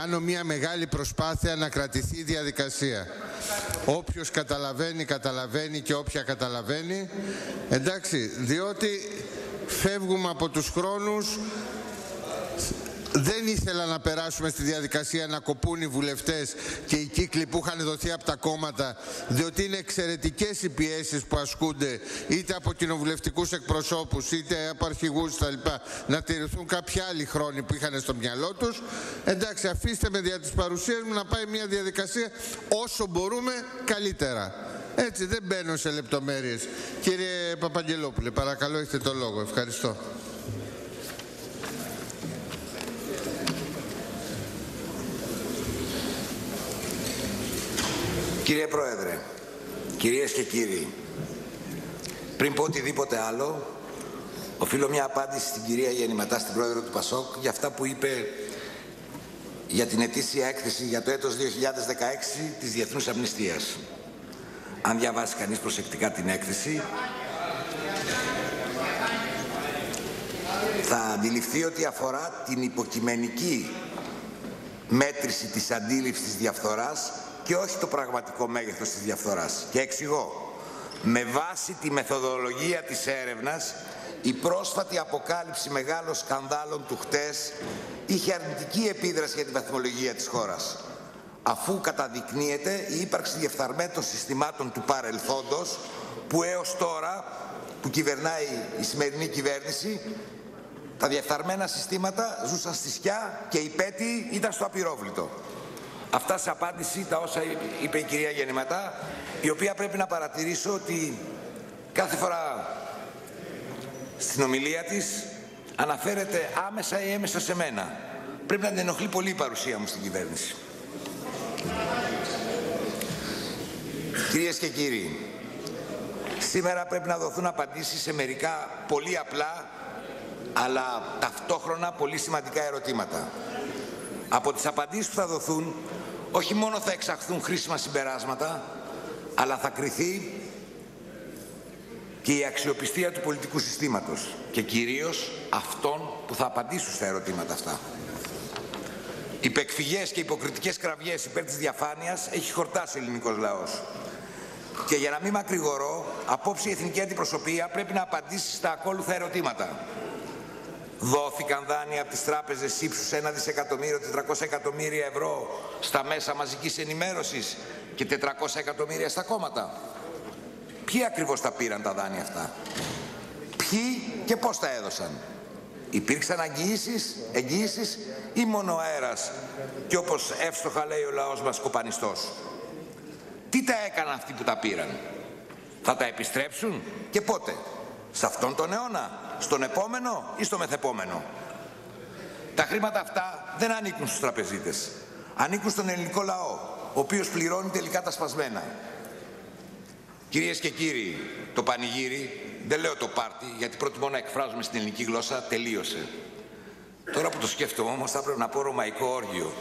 κάνω μια μεγάλη προσπάθεια να κρατηθεί η διαδικασία. Όποιος καταλαβαίνει, καταλαβαίνει και όποια καταλαβαίνει. Εντάξει, διότι φεύγουμε από τους χρόνους δεν ήθελα να περάσουμε στη διαδικασία να κοπούν οι βουλευτές και οι κύκλοι που είχαν δοθεί από τα κόμματα διότι είναι εξαιρετικές οι πιέσεις που ασκούνται είτε από κοινοβουλευτικούς εκπροσώπους είτε από αρχηγούς λοιπά να τηρηθούν κάποιοι άλλοι χρόνοι που είχαν στο μυαλό τους. Εντάξει αφήστε με δια της παρουσίας μου να πάει μια διαδικασία όσο μπορούμε καλύτερα. Έτσι δεν μπαίνω σε λεπτομέρειες. Κύριε Παπαγγελόπουλε παρακαλώ έχετε το λόγο. Ευχαριστώ Κύριε Πρόεδρε, κυρίες και κύριοι, πριν πω οτιδήποτε άλλο, οφείλω μια απάντηση στην κυρία Γεννηματά, στην Πρόεδρο του ΠΑΣΟΚ, για αυτά που είπε για την ετήσια έκθεση για το έτος 2016 της Διεθνούς Αμνηστίας. Αν διαβάσει κανείς προσεκτικά την έκθεση, θα αντιληφθεί ότι αφορά την υποκειμενική μέτρηση της αντίληψης της διαφθοράς και όχι το πραγματικό μέγεθος της διαφθοράς. Και εξηγώ. Με βάση τη μεθοδολογία της έρευνας, η πρόσφατη αποκάλυψη μεγάλων σκανδάλων του χτες είχε αρνητική επίδραση για τη βαθμολογία της χώρας. Αφού καταδεικνύεται η ύπαρξη διεφθαρμένων συστημάτων του παρελθόντος που έως τώρα που κυβερνάει η σημερινή κυβέρνηση τα διεφθαρμένα συστήματα ζούσαν στη σκιά και η πέτη ήταν στο απειρόβλητο. Αυτά σε απάντηση τα όσα είπε η κυρία Γεννηματά, η οποία πρέπει να παρατηρήσω ότι κάθε φορά στην ομιλία της αναφέρεται άμεσα ή έμεσα σε μένα. Πρέπει να την ενοχλεί πολύ η παρουσία μου στην κυβέρνηση. Κυρίες και κύριοι, σήμερα πρέπει να δοθούν απαντήσεις σε μερικά πολύ απλά αλλά ταυτόχρονα πολύ σημαντικά ερωτήματα. Από τις απαντήσεις που θα δοθούν όχι μόνο θα εξαχθούν χρήσιμα συμπεράσματα, αλλά θα κριθεί και η αξιοπιστία του πολιτικού συστήματος και κυρίως αυτών που θα απαντήσουν στα ερωτήματα αυτά. Υπεκφυγές και υποκριτικές κραυγές υπέρ της διαφάνειας έχει χορτάσει ο ελληνικός λαός. Και για να μην μακρηγορώ, απόψε η εθνική αντιπροσωπεία πρέπει να απαντήσει στα ακόλουθα ερωτήματα. Δόθηκαν δάνεια από τις τράπεζες ύψους 1 δισεκατομμύριο 400 εκατομμύρια ευρώ στα μέσα μαζικής ενημέρωσης και 400 εκατομμύρια στα κόμματα. Ποιοι ακριβώς τα πήραν τα δάνεια αυτά; Ποιοι και πώς τα έδωσαν; Υπήρξαν αγγιήσεις, εγγυήσεις ή μόνο αέρας και όπως εύστοχα λέει ο λαός μας κοπανιστός; Τι τα έκαναν αυτοί που τα πήραν; Θα τα επιστρέψουν; Και πότε; Σε αυτόν τον αιώνα, στον επόμενο ή στο μεθεπόμενο. Τα χρήματα αυτά δεν ανήκουν στους τραπεζίτες. Ανήκουν στον ελληνικό λαό, ο οποίος πληρώνει τελικά τα σπασμένα. Κυρίες και κύριοι, το πανηγύρι, δεν λέω το πάρτι, γιατί προτιμώ να εκφράζουμε στην ελληνική γλώσσα, τελείωσε. Τώρα που το σκέφτομαι όμως θα πρέπει να πω ρωμαϊκό όργιο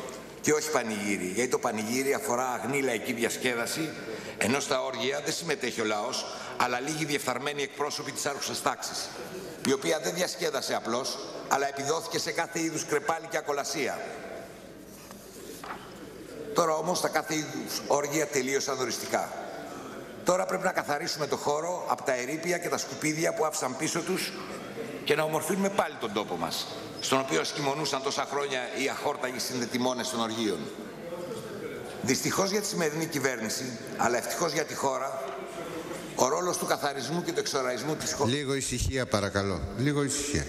και όχι πανηγύρι, γιατί το πανηγύρι αφορά αγνή λαϊκή διασκέδαση, ενώ στα όργια δεν συμμετέχει ο λαός, αλλά λίγοι διεφθαρμένοι εκπρόσωποι της άρχουσας τάξης, η οποία δεν διασκέδασε απλώς, αλλά επιδόθηκε σε κάθε είδους κρεπάλι και ακολασία. Τώρα όμως τα κάθε είδους όργια τελείωσαν οριστικά. Τώρα πρέπει να καθαρίσουμε το χώρο από τα ερήπια και τα σκουπίδια που άφησαν πίσω τους και να ομορφύνουμε πάλι τον τόπο μας, στον οποίο σκημονούσαν τόσα χρόνια οι αχόρταγοι συνδετημόνες των οργείων. Δυστυχώς για τη σημερινή κυβέρνηση, αλλά ευτυχώς για τη χώρα, ο ρόλος του καθαρισμού και του εξοραϊσμού της χώρας... Λίγο ησυχία παρακαλώ. Λίγο ησυχία.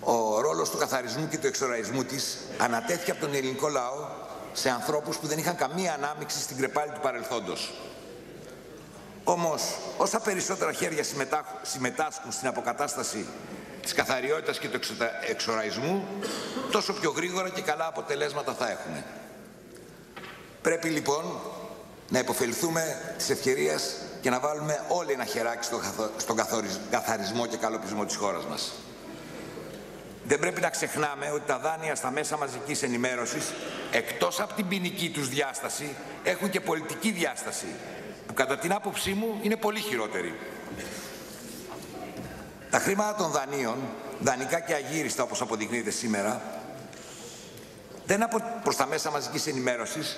Ο ρόλος του καθαρισμού και του εξοραϊσμού της ανατέθηκε από τον ελληνικό λαό σε ανθρώπους που δεν είχαν καμία ανάμειξη στην κρεπάλη του παρελθόντος. Όμως, όσα περισσότερα χέρια συμμετάσχουν στην αποκατάσταση της καθαριότητας και του εξοραϊσμού, τόσο πιο γρήγορα και καλά αποτελέσματα θα έχουμε. Πρέπει λοιπόν να υποφεληθούμε της ευκαιρίας και να βάλουμε όλοι ένα χεράκι στον καθαρισμό και καλοπισμό της χώρας μας. Δεν πρέπει να ξεχνάμε ότι τα δάνεια στα μέσα μαζικής ενημέρωσης, εκτός από την ποινική τους διάσταση, έχουν και πολιτική διάσταση, που κατά την άποψή μου είναι πολύ χειρότερη. Τα χρήματα των δανείων, δανεικά και αγύριστα όπως αποδεικνύεται σήμερα, δεν απο... προς τα μέσα μαζικής ενημέρωσης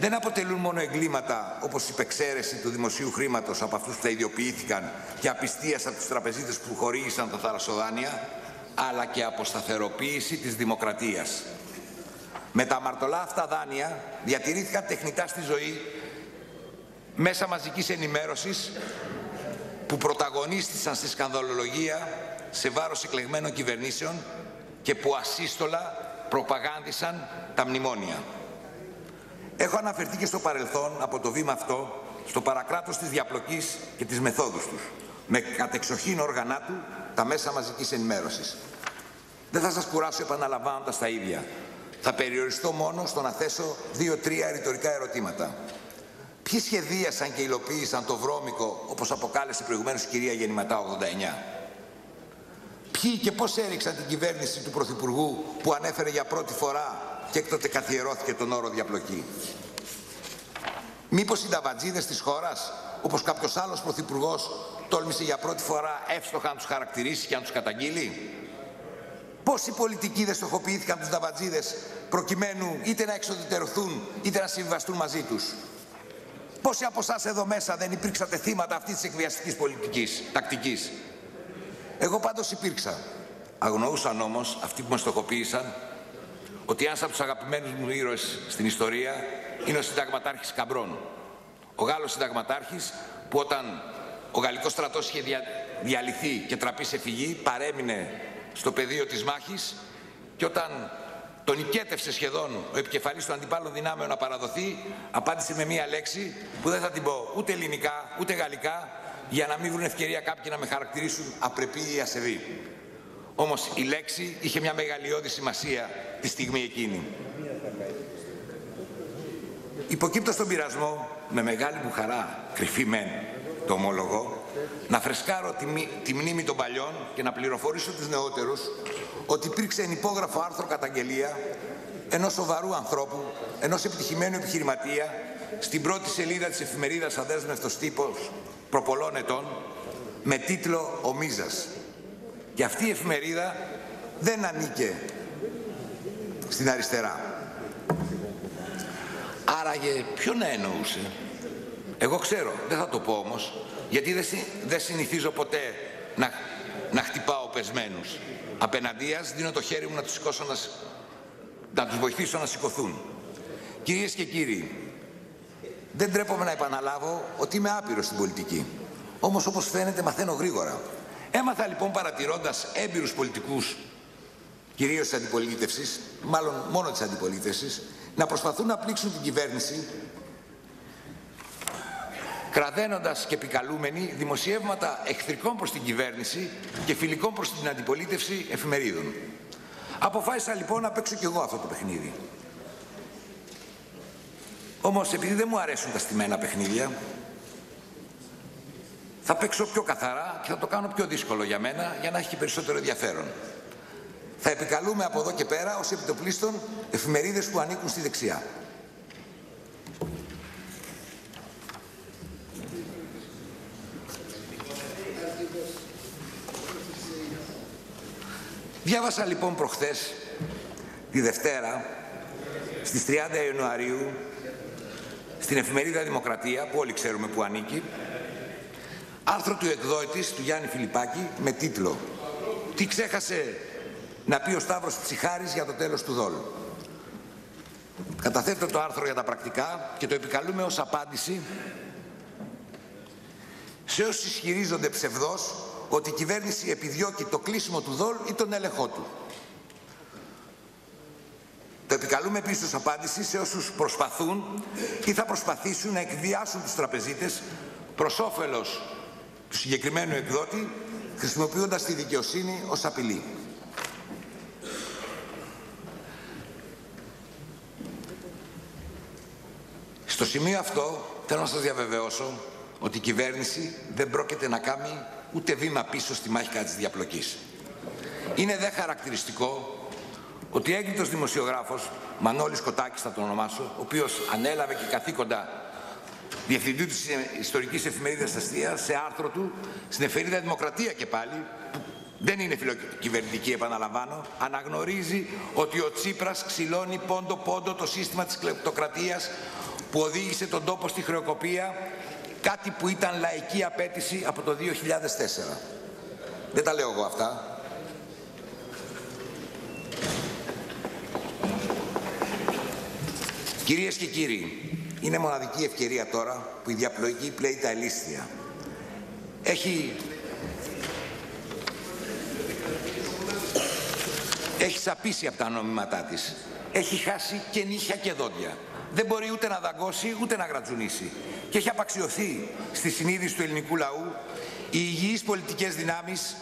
δεν αποτελούν μόνο εγκλήματα όπως η υπεξαίρεση του δημοσίου χρήματος από αυτούς που τα ιδιοποιήθηκαν και απιστίας από τους τραπεζίτες που χορήγησαν τα θαλασσοδάνεια, αλλά και αποσταθεροποίηση της δημοκρατίας. Με τα αμαρτωλά αυτά δάνεια διατηρήθηκαν τεχνητά στη ζωή μέσα μαζικής ενημέρωσης που πρωταγωνίστησαν στη σκανδαλολογία σε βάρος εκλεγμένων κυβερνήσεων και που ασύστολα προπαγάνδισαν τα μνημόνια. Έχω αναφερθεί και στο παρελθόν από το βήμα αυτό στο παρακράτος της διαπλοκής και της μεθόδους τους, με κατεξοχήν όργανά του τα μέσα μαζικής ενημέρωσης. Δεν θα σας κουράσω επαναλαμβάνοντας τα ίδια. Θα περιοριστώ μόνο στο να θέσω δύο-τρία ρητορικά ερωτήματα. Ποιοι σχεδίασαν και υλοποίησαν το βρώμικο, όπως αποκάλεσε προηγουμένως η κυρία Γεννηματά 89. Ποιοι και πώς έριξαν την κυβέρνηση του Πρωθυπουργού που ανέφερε για πρώτη φορά και έκτοτε καθιερώθηκε τον όρο διαπλοκή. Μήπως οι ταβατζίδες της χώρας, όπως κάποιος άλλος πρωθυπουργός, τόλμησε για πρώτη φορά εύστοχα να τους χαρακτηρίσει και να τους καταγγείλει; Πόσοι πολιτικοί δεν στοχοποιήθηκαν τους ταβατζίδες προκειμένου είτε να εξοδετερωθούν είτε να συμβιβαστούν μαζί τους; Πόσοι από εσάς εδώ μέσα δεν υπήρξατε θύματα αυτής της εκβιαστικής πολιτικής, τακτικής; Εγώ πάντως υπήρξα. Αγνοούσαν όμως αυτοί που με στοχοποίησαν ότι ένας από τους αγαπημένους μου ήρωες στην ιστορία είναι ο συνταγματάρχης Καμπρών. Ο Γάλλος συνταγματάρχης που όταν ο γαλλικός στρατός είχε δια... διαλυθεί και τραπεί σε φυγή παρέμεινε στο πεδίο της μάχης και όταν τον νικέτευσε σχεδόν ο επικεφαλής των αντιπάλων δυνάμεων να παραδοθεί απάντησε με μία λέξη που δεν θα την πω ούτε ελληνικά ούτε γαλλικά για να μην βρουν ευκαιρία κάποιοι να με χαρακτηρίσουν απρεπή ή ασεβή. Όμως η λέξη είχε μια μεγαλειώδη σημασία τη στιγμή εκείνη. Υποκύπτω στον πειρασμό, με μεγάλη μου χαρά, κρυφή μεν, το ομολογώ, να φρεσκάρω τη, τη μνήμη των παλιών και να πληροφορήσω τους νεότερους ότι υπήρξε ενυπόγραφο άρθρο καταγγελία ενός σοβαρού ανθρώπου, ενός επιτυχημένου επιχειρηματία, στην πρώτη σελίδα της εφημερίδας Αδέσμευτος Τύπος προπολών ετών, με τίτλο «Ο Μίζας». Και αυτή η εφημερίδα δεν ανήκε στην αριστερά. Άραγε ποιον εννοούσε. Εγώ ξέρω, δεν θα το πω όμως, γιατί δεν, συνηθίζω ποτέ να, να χτυπάω πεσμένους. Απέναντίας δίνω το χέρι μου να τους, σηκώσω, να, να τους βοηθήσω να σηκωθούν. Κυρίες και κύριοι, δεν τρέπομαι να επαναλάβω ότι είμαι άπειρος στην πολιτική. Όμως όπως φαίνεται μαθαίνω γρήγορα. Έμαθα λοιπόν παρατηρώντας έμπειρους πολιτικούς, κυρίως της αντιπολίτευσης, μάλλον μόνο της αντιπολίτευσης, να προσπαθούν να πλήξουν την κυβέρνηση κραδένοντας και επικαλούμενοι δημοσιεύματα εχθρικών προς την κυβέρνηση και φιλικών προς την αντιπολίτευση εφημερίδων. Αποφάσισα λοιπόν να παίξω κι εγώ αυτό το παιχνίδι. Όμως επειδή δεν μου αρέσουν τα στημένα παιχνίδια, θα παίξω πιο καθαρά και θα το κάνω πιο δύσκολο για μένα για να έχει περισσότερο ενδιαφέρον. Θα επικαλούμε από εδώ και πέρα ως επιτοπλίστων εφημερίδες που ανήκουν στη δεξιά. Διάβασα λοιπόν προχθές, τη Δευτέρα, στις 30 Ιανουαρίου, στην εφημερίδα Δημοκρατία, που όλοι ξέρουμε που ανήκει, άρθρο του εκδότης του Γιάννη Φιλιππάκη με τίτλο «Τι ξέχασε να πει ο Σταύρος Ψυχάρης για το τέλος του δόλου». Καταθέτω το άρθρο για τα πρακτικά και το επικαλούμε ως απάντηση σε όσοι ισχυρίζονται ψευδός ότι η κυβέρνηση επιδιώκει το κλείσιμο του δόλου ή τον έλεγχό του. Το επικαλούμε επίσης ως απάντηση σε όσους προσπαθούν ή θα προσπαθήσουν να εκβιάσουν τους τραπεζίτες προς όφελος του συγκεκριμένου εκδότη χρησιμοποιώντας τη δικαιοσύνη ως απειλή. Στο σημείο αυτό θέλω να σας διαβεβαιώσω ότι η κυβέρνηση δεν πρόκειται να κάνει ούτε βήμα πίσω στη μάχη κατά της διαπλοκής. Είναι δε χαρακτηριστικό ότι έγκριτος δημοσιογράφος, Μανώλης Κοτάκης θα τον ονομάσω, ο οποίος ανέλαβε και καθήκοντα διευθυντή της ιστορικής εφημερίδας Αστεία σε άρθρο του στην εφημερίδα Δημοκρατία και πάλι που δεν είναι φιλοκυβερνητική, επαναλαμβάνω. Αναγνωρίζει ότι ο Τσίπρας ξυλώνει πόντο-πόντο το σύστημα της κλεπτοκρατίας που οδήγησε τον τόπο στη χρεοκοπία, κάτι που ήταν λαϊκή απέτηση από το 2004. Δεν τα λέω εγώ αυτά. Κυρίες και κύριοι, είναι μοναδική ευκαιρία τώρα που η διαπλοϊκή πλέει τα ελίστια. Έχει Έχει σαπίσει από τα νόμιματά της. Έχει χάσει και νύχια και δόντια. Δεν μπορεί ούτε να δαγκώσει ούτε να γρατζουνίσει. Και έχει απαξιωθεί στη συνείδηση του ελληνικού λαού οι υγιείς πολιτικές δυνάμεις,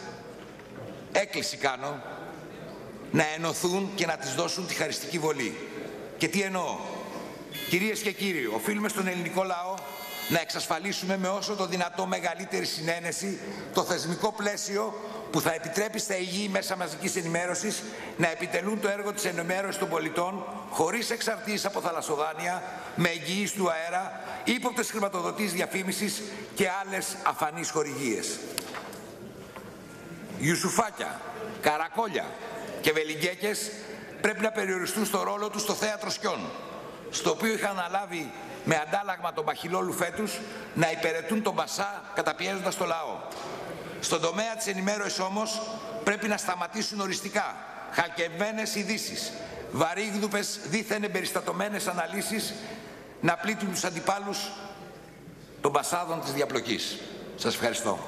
έκκληση κάνω, να ενωθούν και να τις δώσουν τη χαριστική βολή. Και τι εννοώ; Κυρίες και κύριοι, οφείλουμε στον ελληνικό λαό να εξασφαλίσουμε με όσο το δυνατό μεγαλύτερη συνένεση το θεσμικό πλαίσιο που θα επιτρέπει στα υγιή μέσα μαζικής ενημέρωσης να επιτελούν το έργο της ενημέρωσης των πολιτών χωρίς εξαρτήσεις από θαλασσοδάνεια, με εγγυείς του αέρα, ύποπτες χρηματοδοτήσεις διαφήμισης και άλλες αφανείς χορηγίες. Ιουσουφάκια, καρακόλια και βελιγκέκες πρέπει να περιοριστούν στο ρόλο τους στο θέατρο σκιών, στο οποίο είχαν αναλάβει με αντάλλαγμα τον παχυλόλου φέτους να υπηρετούν τον Μπασά καταπιέζοντας το λαό. Στον τομέα της ενημέρωσης όμως πρέπει να σταματήσουν οριστικά χαλκευμένες ειδήσεις, βαρύγδουπες δίθεν εμπεριστατωμένες αναλύσεις να πλήττουν τους αντιπάλους των πασάδων της διαπλοκής. Σας ευχαριστώ.